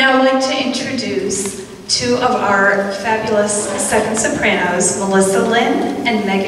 now like to introduce two of our fabulous second sopranos, Melissa Lynn and Megan